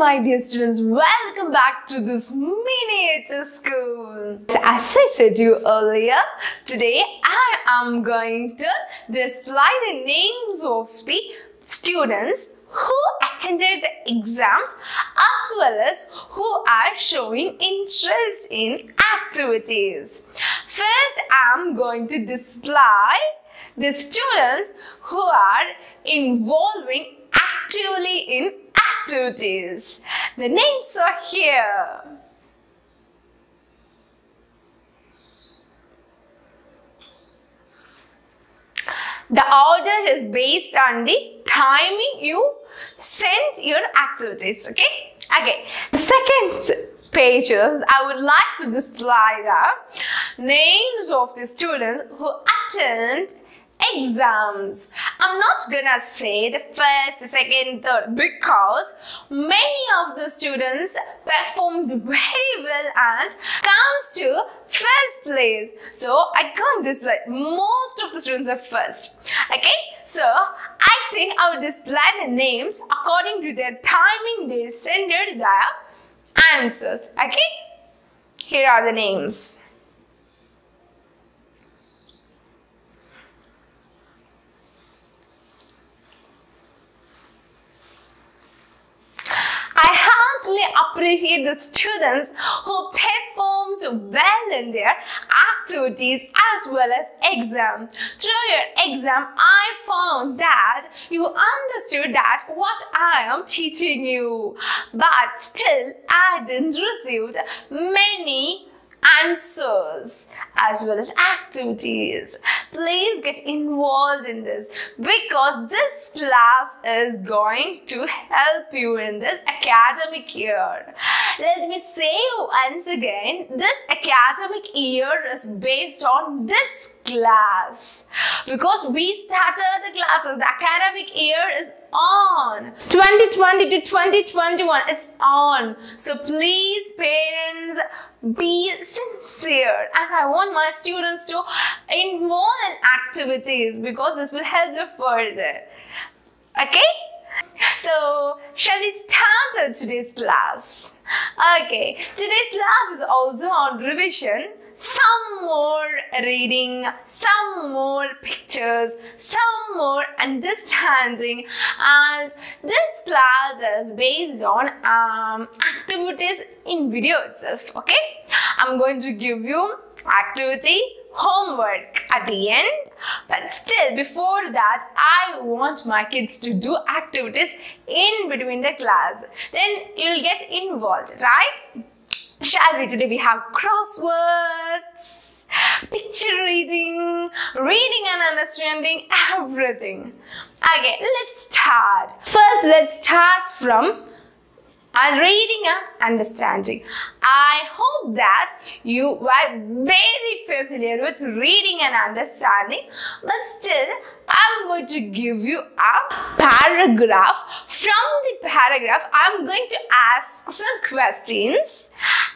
my dear students, welcome back to this miniature school. As I said to you earlier, today I am going to display the names of the students who attended the exams as well as who are showing interest in activities. First, I am going to display the students who are involving actively in The names are here. The order is based on the timing you send your activities. Okay. Okay. The second pages I would like to display the names of the students who attend exams. I'm not gonna say the first, second, third because many of the students performed very well and comes to first place. So I can't display. Most of the students are first. Okay. So I think I will display the names according to their timing they send their answers. Okay. Here are the names. I heartily appreciate the students who performed well in their activities as well as exam. Through your exam, I found that you understood that what I am teaching you. But still, I didn't receive many answers as well as activities. Please get involved in this because this class is going to help you in this academic year. Let me say once again, this academic year is based on this class because we started the classes. The academic year is on 2020 to 2021 it's on so please parents be sincere and I want my students to involve in activities because this will help you further. Okay? So, shall we start today's class? Okay, today's class is also on revision some more reading, some more pictures, some more understanding. And this class is based on um, activities in video itself, okay? I'm going to give you activity homework at the end. But still before that I want my kids to do activities in between the class. Then you'll get involved right Shall we? Today we have crosswords, picture reading, reading and understanding, everything. Okay, let's start. First, let's start from and reading and understanding. I hope that you were very familiar with reading and understanding, but still, I'm going to give you a paragraph. From the paragraph, I'm going to ask some questions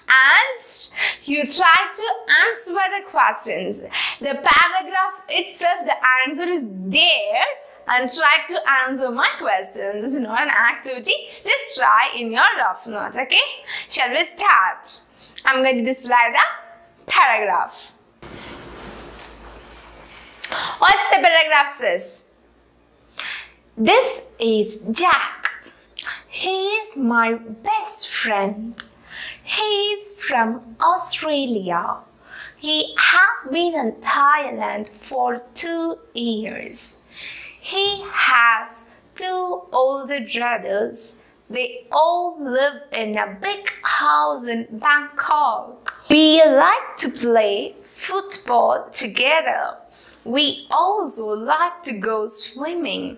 and you try to answer the questions. The paragraph itself, the answer is there and try to answer my questions. This is not an activity. Just try in your rough notes, okay? Shall we start? I'm going to display the paragraph. What's the paragraph says? This is Jack. He is my best friend. He is from Australia. He has been in Thailand for two years. He has two older brothers. They all live in a big house in Bangkok. We like to play football together. We also like to go swimming.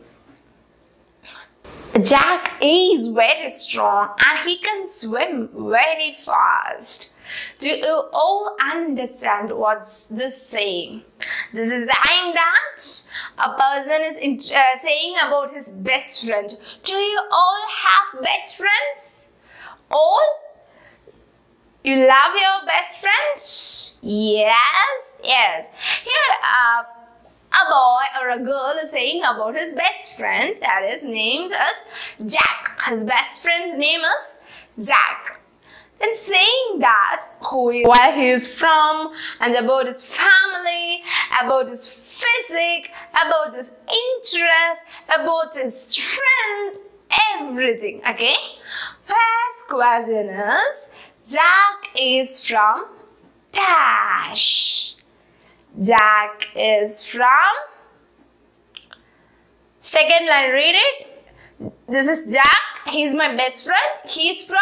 Jack is very strong and he can swim very fast. Do you all understand what's this saying? This is saying that a person is uh, saying about his best friend. Do you all have best friends? All? You love your best friends? Yes, yes. Here, uh, a boy or a girl is saying about his best friend that is named as Jack. His best friend's name is Jack. Then saying that who he, where he is from and about his family, about his physique, about his interest, about his strength, everything. Okay. First question is Jack is from Dash. Jack is from second line read it. This is Jack. He's my best friend. He's from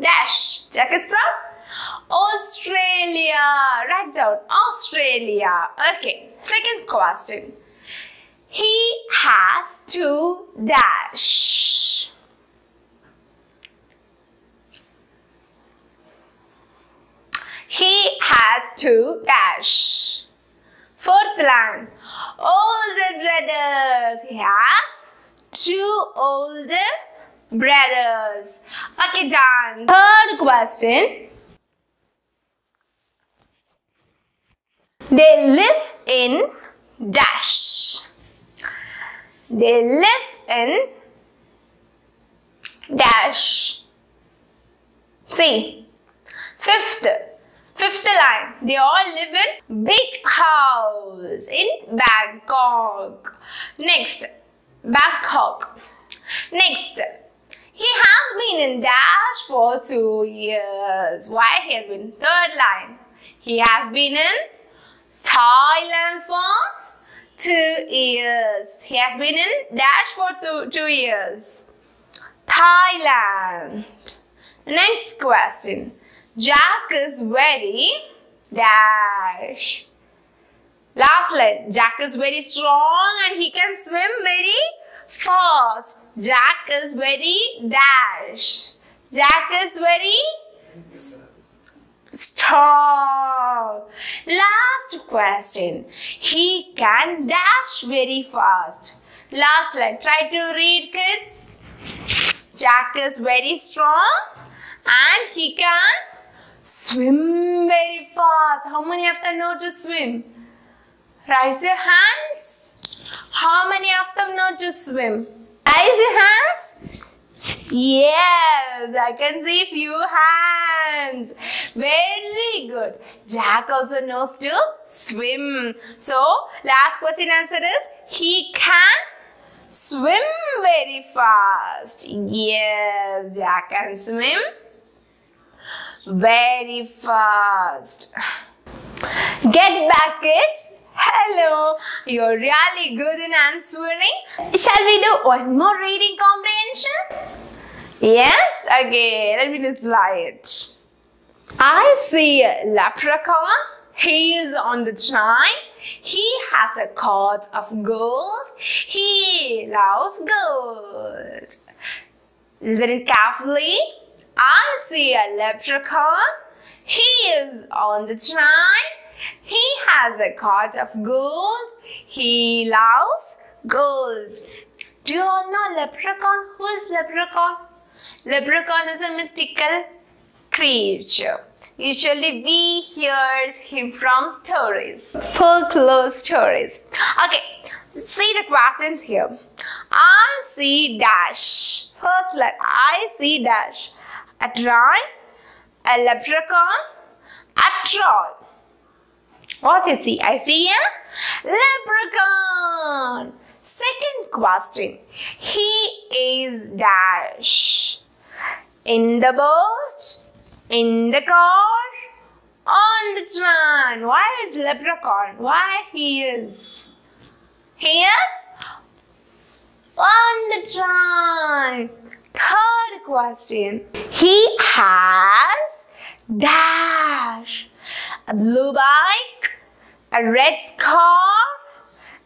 Dash. Jack is from Australia. Write down Australia. Okay. Second question. He has to dash. He has to dash. Fourth line. Older brothers. He has two older brothers. Okay, done. Third question. They live in dash. They live in dash. See, fifth, fifth line. They all live in big house in Bangkok. Next, Bangkok. Next, he has been in Dash for two years. Why? He has been third line. He has been in Thailand for two years. He has been in Dash for two, two years. Thailand. Next question. Jack is very dash. Last line. Jack is very strong and he can swim very fast. Jack is very dash. Jack is very strong. Last question. He can dash very fast. Last line. Try to read kids. Jack is very strong and he can swim very fast. How many of them know to swim? Raise your hands. How many of them know to swim? Raise your hands. Yes, I can see few hands. Very good. Jack also knows to swim. So, last question answer is he can swim very fast. Yes, Jack can swim very fast. Get back kids. Hello, you're really good in answering. Shall we do one more reading comprehension? Yes? Okay, let me it. I see a leprechaun. He is on the train. He has a coat of gold. He loves gold. Listen it carefully. I see a leprechaun. He is on the train. He has a coat of gold. He loves gold. Do you all know leprechaun? Who is leprechaun? Leprechaun is a mythical creature. Usually we hear him from stories, folklore stories. Okay, see the questions here. I see dash. First let I see dash. A train, a leprechaun, a troll. What you see? I see a leprechaun. Second question. He is dash. In the boat, in the car, on the train. Why is leprechaun? Why he is? He is on the train. Third question. He has dash. A blue bike, a red car,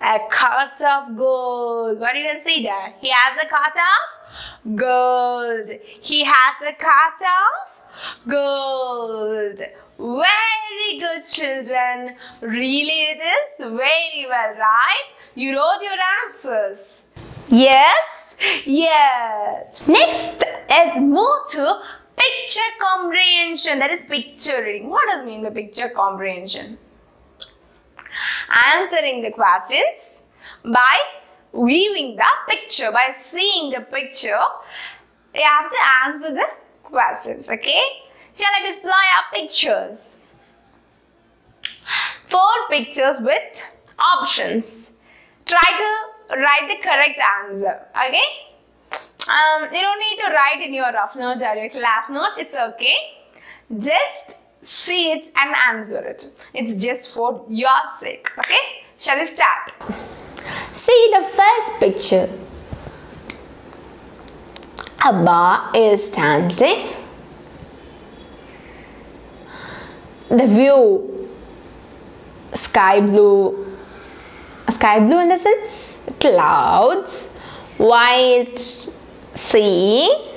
a cart of gold. What do you can see there? He has a cart of gold. He has a cart of gold. Very good children. Really it is very well, right? You wrote your answers. Yes? Yes. Next, let's move to picture comprehension. That is picture reading. What does mean by picture comprehension? answering the questions by viewing the picture, by seeing the picture. You have to answer the questions, okay? Shall I display our pictures? Four pictures with options. Try to write the correct answer, okay? Um, you don't need to write in your rough notes or your class note, it's okay. Just see it and answer it. It's just for your sake, okay? Shall we start? See the first picture. A bar is standing. The view sky blue, sky blue in the sense clouds, white sea.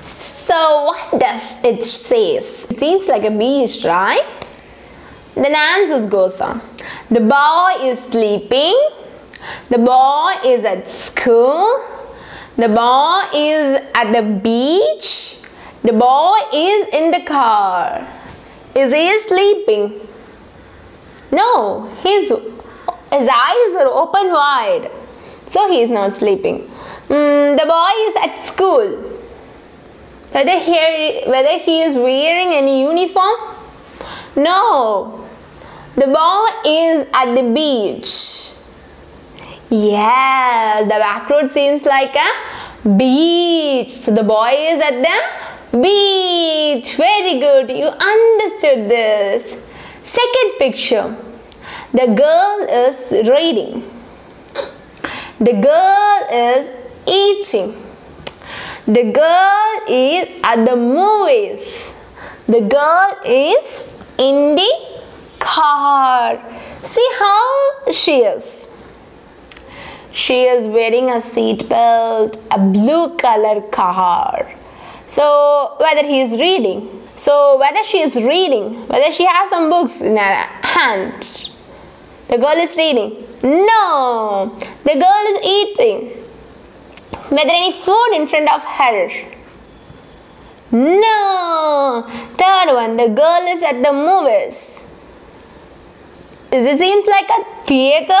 So what does it says? It seems like a beach, right? Then answers goes on. The boy is sleeping. The boy is at school. The boy is at the beach. The boy is in the car. Is he sleeping? No, his, his eyes are open wide. So he is not sleeping. Mm, the boy is at school. Whether he, whether he is wearing any uniform? No. The boy is at the beach. Yeah, the back road seems like a beach. So the boy is at the beach. Very good. You understood this. Second picture. The girl is reading. The girl is eating. The girl is at the movies. The girl is in the car. See how she is. She is wearing a seat belt, a blue color car. So whether he is reading. So whether she is reading, whether she has some books in her hand. The girl is reading. No, the girl is eating. Whether any food in front of her. No. Third one, the girl is at the movies. Is it seems like a theater?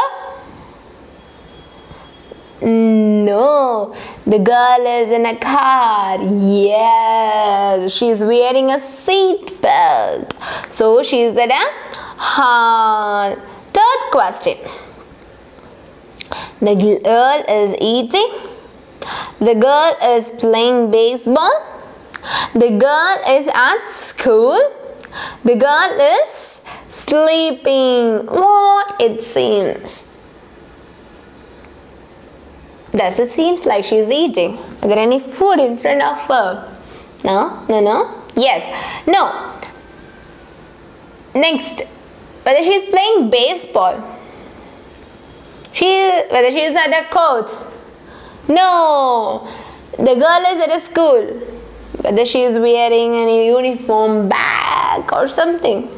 No, the girl is in a car. Yes, she's wearing a seat belt. So she's at a horn. Third question. The girl is eating. The girl is playing baseball. The girl is at school. The girl is sleeping. What it seems. Does it seems like she's eating? Are there any food in front of her? No? No, no? Yes. No. Next. Whether she's playing baseball. She, whether she is at a court. No. The girl is at a school. Whether she is wearing any uniform bag or something.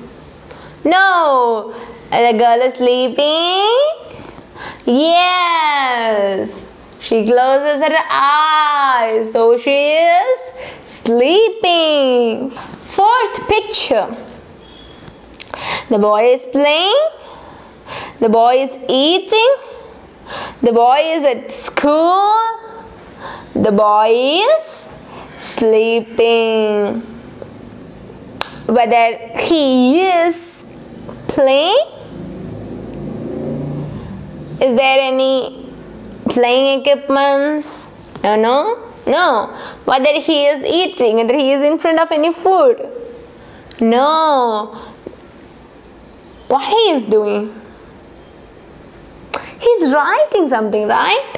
No. The girl is sleeping. Yes. She closes her eyes, so she is sleeping. Fourth picture. The boy is playing. The boy is eating. The boy is at school. The boy is sleeping. Whether he is playing. Is there any playing equipments? No, no, no. Whether he is eating, whether he is in front of any food. No. What he is doing? He's writing something, right?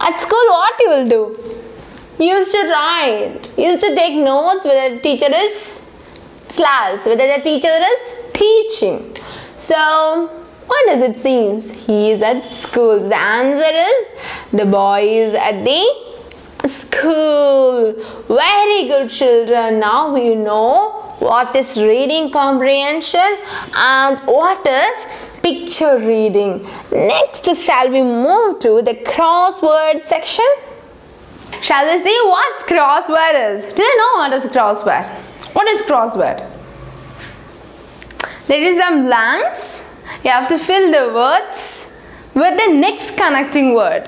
At school, what you will do? You used to write. You used to take notes whether the teacher is class, whether the teacher is teaching. So, what does it seem? He is at school. So the answer is the boy is at the school. Very good children. Now we know what is reading comprehension and what is picture reading. Next shall we move to the crossword section? Shall we see what crossword is? Do you know what is crossword? What is crossword? There is some blanks. you have to fill the words with the next connecting word.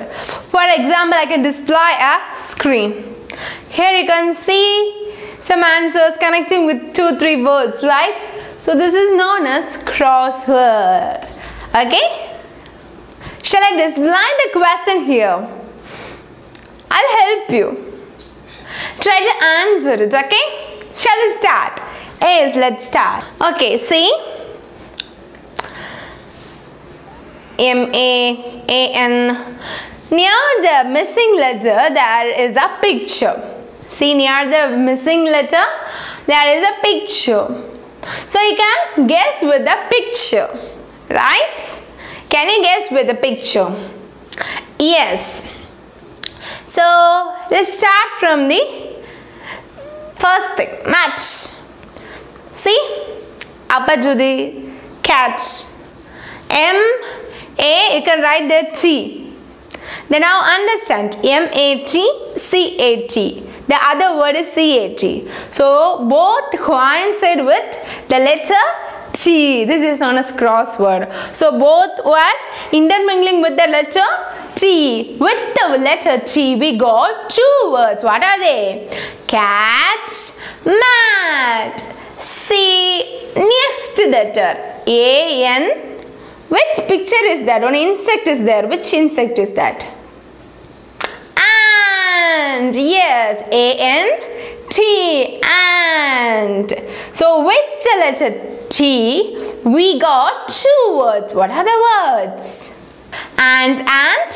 For example, I can display a screen. Here you can see some answers connecting with two, three words, right? So this is known as crossword. Okay? Shall I just display the question here? I'll help you. Try to answer it, okay? Shall we start? Yes, let's start. Okay, see? M A A N. Near the missing letter, there is a picture. See, near the missing letter, there is a picture. So you can guess with the picture, right? Can you guess with the picture? Yes. So let's start from the first thing, match. See, upper to the cat. M A, you can write the T. Then now understand M A T C A T. The other word is C A T. So both coincide with the letter T. This is known as crossword. So both were intermingling with the letter T. With the letter T, we got two words. What are they? Cat, mat. C next letter A N. Which picture is that? One insect is there. Which insect is that? And yes, A N T and. So with the letter T, we got two words. What are the words? And and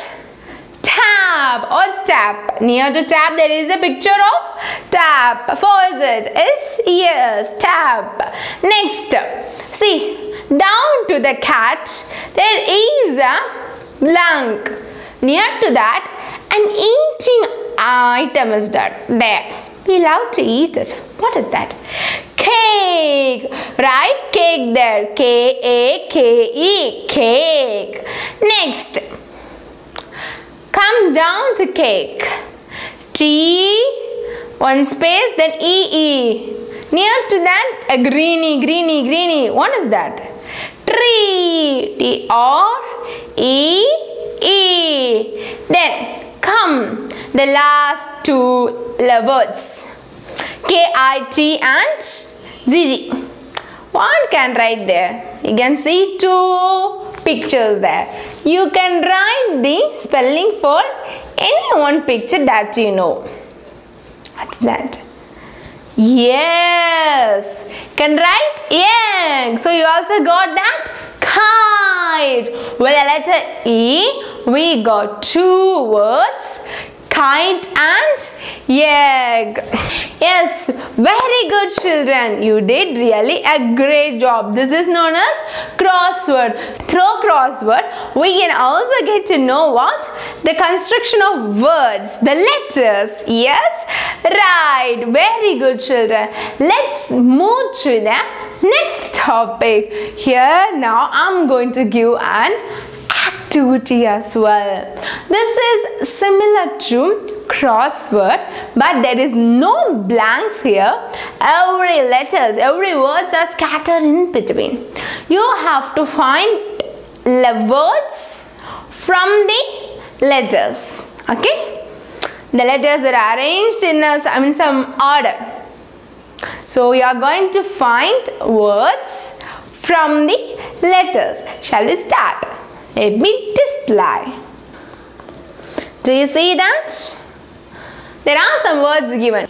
tab. or tap. Near to tab there is a picture of tap. For is it? Is yes, tab. Next, see down to the cat there is a blank. Near to that an eating item is that there. We love to eat it. What is that? Cake. Right? Cake there. K-A-K-E. Cake. Next. Come down to cake. T. One space. Then E-E. Near to that, a greeny, greeny, greeny. What is that? Tree. T-R-E-E. Then come. The last two words. K-I-T and G-G one can write there. You can see two pictures there. You can write the spelling for any one picture that you know. What's that yes. Can write? Egg so you also got that? Kite with the letter E. We got two words kite and egg. Yes, very good children. You did really a great job. This is known as crossword. Through crossword, we can also get to know what? The construction of words, the letters. Yes, right. Very good children. Let's move to the next topic. Here now I'm going to give an as well. This is similar to crossword but there is no blanks here. Every letters, every words are scattered in between. You have to find the words from the letters. Okay? The letters are arranged in a, I mean some order. So you are going to find words from the letters. Shall we start? Let me display. Do you see that? There are some words given.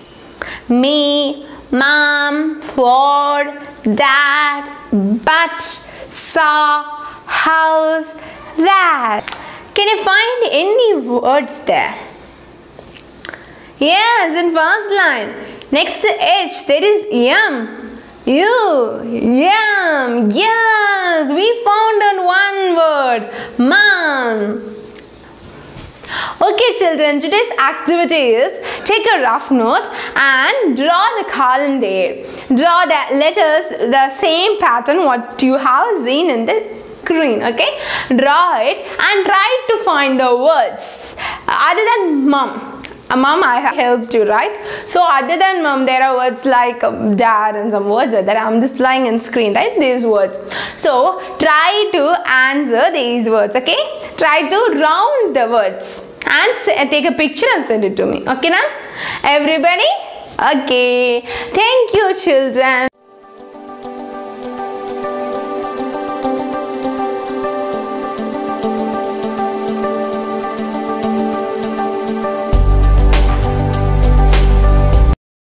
Me, mom, Ford, dad, but, saw, house, that. Can you find any words there? Yes, in first line. Next to H, there is yum. You, yum, yes, we found on one word, mom. Okay children, today's activity is take a rough note and draw the column there. Draw the letters, the same pattern what you have seen in the screen, okay? Draw it and try to find the words other than mom mom, I have helped you, right? So other than mom, there are words like um, dad and some words that I'm displaying in screen, right? These words. So try to answer these words, okay? Try to round the words and s- take a picture and send it to me, okay now? Everybody? Okay. Thank you, children.